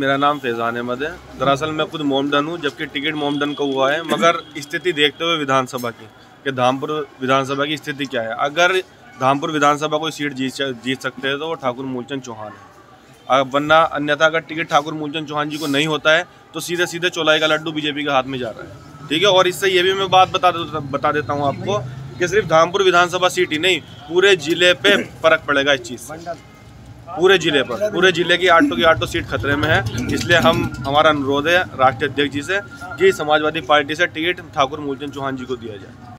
मेरा नाम फैजान अहमद है। दरअसल मैं खुद मोमडन हूँ, जबकि टिकट मोमडन का हुआ है, मगर स्थिति देखते हुए विधानसभा की, कि धामपुर विधानसभा की स्थिति क्या है। अगर धामपुर विधानसभा कोई सीट जीत जीत सकते हैं तो वो ठाकुर मूलचंद चौहान है। वरना अन्यथा अगर टिकट ठाकुर मूलचंद चौहान जी को नहीं होता है तो सीधे सीधे चौलाई का लड्डू बीजेपी के हाथ में जा रहा है। ठीक है? और इससे ये भी मैं बात बता बता देता हूँ आपको कि सिर्फ़ धामपुर विधानसभा सीट ही नहीं, पूरे ज़िले पे फ़र्क पड़ेगा इस चीज़ से। पूरे ज़िले पर पूरे ज़िले की आठों की आठों सीट खतरे में है इसलिए हम हमारा अनुरोध है राष्ट्रीय अध्यक्ष जी से कि समाजवादी पार्टी से टिकट ठाकुर मूलचंद चौहान जी को दिया जाए